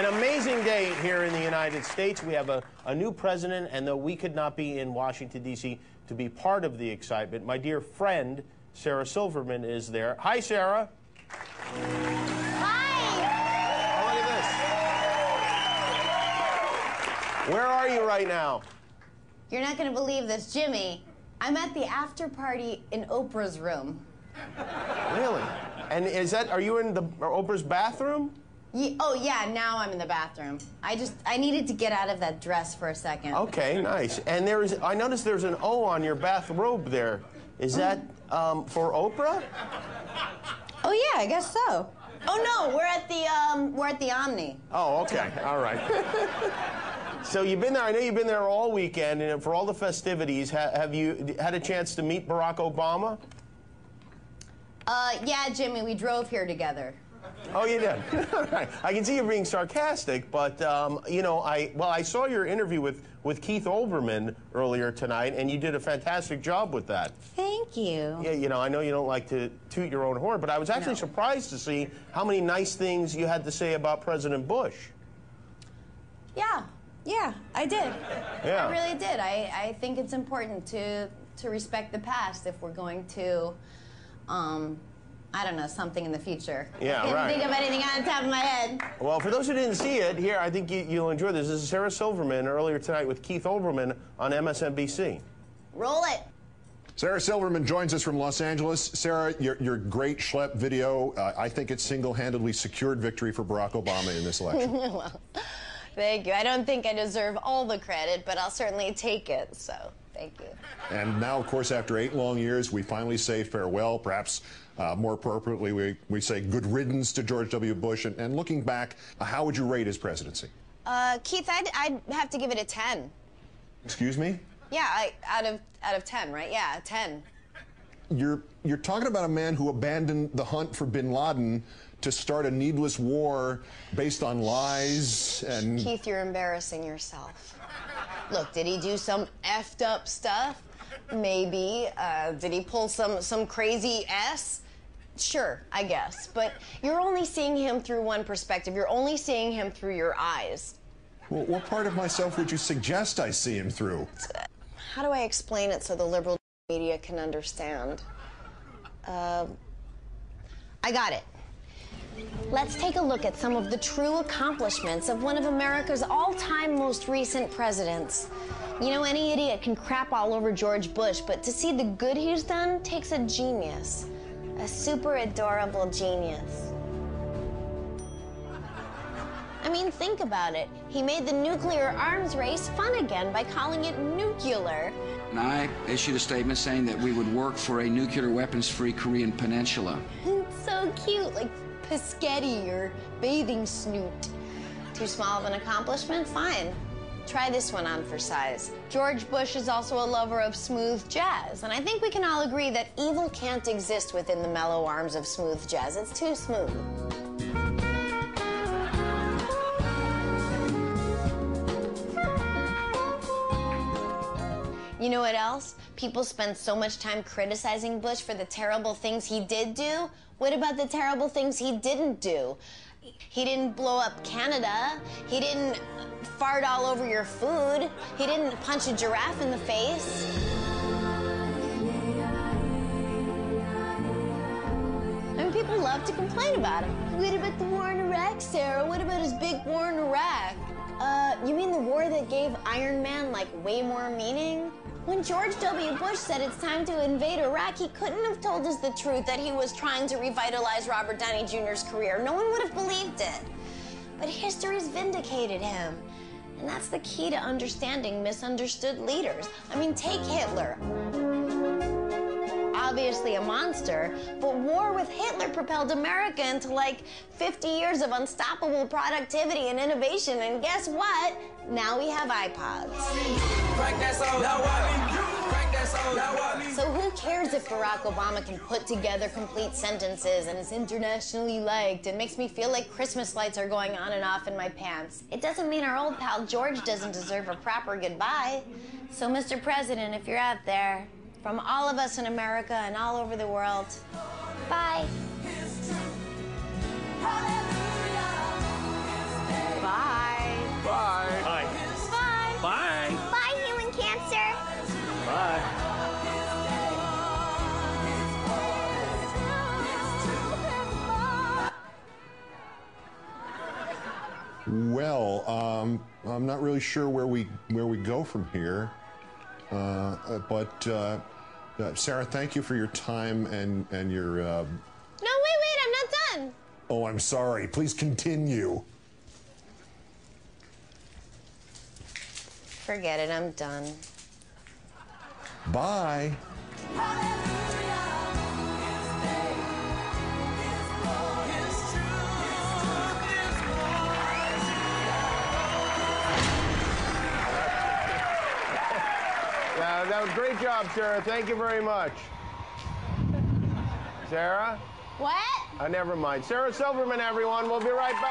an amazing day here in the United States. We have a, a new president, and though we could not be in Washington, D.C. to be part of the excitement, my dear friend, Sarah Silverman, is there. Hi, Sarah. Hi! Oh, look at this. Where are you right now? You're not gonna believe this, Jimmy. I'm at the after party in Oprah's room. Really? And is that, are you in the Oprah's bathroom? Ye- oh yeah, now I'm in the bathroom. I just I needed to get out of that dress for a second. Okay, nice. And there is, I noticed there's an O on your bathrobe there. Is that um, for Oprah? Oh yeah, I guess so. Oh no, we're at the um we're at the Omni. Oh, okay. All right. so you've been there. I know you've been there all weekend, and for all the festivities, ha- have you had a chance to meet Barack Obama? Uh yeah, Jimmy, we drove here together. Oh, you did. All right. I can see you being sarcastic, but um, you know, I well, I saw your interview with with Keith Olbermann earlier tonight, and you did a fantastic job with that. Thank you. Yeah, you know, I know you don't like to toot your own horn, but I was actually No. surprised to see how many nice things you had to say about President Bush. Yeah, yeah, I did. Yeah. I really did. I, I think it's important to to respect the past if we're going to, um, I don't know, something in the future. Yeah, I can't right. think of anything on the top of my head. Well, for those who didn't see it, here, I think you, you'll enjoy this. This is Sarah Silverman earlier tonight with Keith Olbermann on MSNBC. Roll it. Sarah Silverman joins us from Los Angeles. Sarah, your, your great schlep video, uh, I think it single-handedly secured victory for Barack Obama in this election. well, Thank you. I don't think I deserve all the credit, but I'll certainly take it. So, thank you. and now, of course, after eight long years, we finally say farewell. Perhaps uh, more appropriately, we, we say good riddance to George W. Bush. And, and looking back, uh, how would you rate his presidency? Uh, Keith, I'd, I'd have to give it a 10. Excuse me? Yeah, I, out of out of 10, right? Yeah, 10. You're, you're talking about a man who abandoned the hunt for bin Laden to start a needless war based on lies and. Keith, you're embarrassing yourself. Look, did he do some effed up stuff? Maybe. Uh, did he pull some some crazy S? Sure, I guess. But you're only seeing him through one perspective. You're only seeing him through your eyes. Well, what part of myself would you suggest I see him through? How do I explain it so the liberal media can understand? Uh, I got it. Let's take a look at some of the true accomplishments of one of America's all time most recent presidents. You know, any idiot can crap all over George Bush, but to see the good he's done takes a genius. A super adorable genius. I mean, think about it. He made the nuclear arms race fun again by calling it nuclear. And I issued a statement saying that we would work for a nuclear weapons free Korean peninsula. It's so cute, like Piscetti or bathing snoot. Too small of an accomplishment? Fine. Try this one on for size. George Bush is also a lover of smooth jazz, and I think we can all agree that evil can't exist within the mellow arms of smooth jazz. It's too smooth. You know what else? People spend so much time criticizing Bush for the terrible things he did do. What about the terrible things he didn't do? He didn't blow up Canada. He didn't fart all over your food. He didn't punch a giraffe in the face. I mean, people love to complain about him. What about the war in Iraq, Sarah? What about his big war in Iraq? Uh, you mean the war that gave Iron Man, like, way more meaning? When George W. Bush said it's time to invade Iraq, he couldn't have told us the truth that he was trying to revitalize Robert Downey Jr.'s career. No one would have believed it. But history's vindicated him. And that's the key to understanding misunderstood leaders. I mean, take Hitler obviously a monster, but war with Hitler propelled America into like 50 years of unstoppable productivity and innovation. And guess what? Now we have iPods. So who cares if Barack Obama can put together complete sentences and is internationally liked and makes me feel like Christmas lights are going on and off in my pants? It doesn't mean our old pal George doesn't deserve a proper goodbye. So, Mr. President, if you're out there, from all of us in America and all over the world. Bye. Bye. Bye. Bye. Bye. Bye. Bye, human cancer. Bye. Well, um, I'm not really sure where we where we go from here but uh, uh, Sarah, thank you for your time and and your. Uh, No, wait, wait, I'm not done. oh, I'm sorry. Please continue. Forget it, I'm done. Bye. Uh, that was great job, Sarah. Thank you very much. Sarah? What? Uh, never mind. Sarah Silverman, everyone. We'll be right back.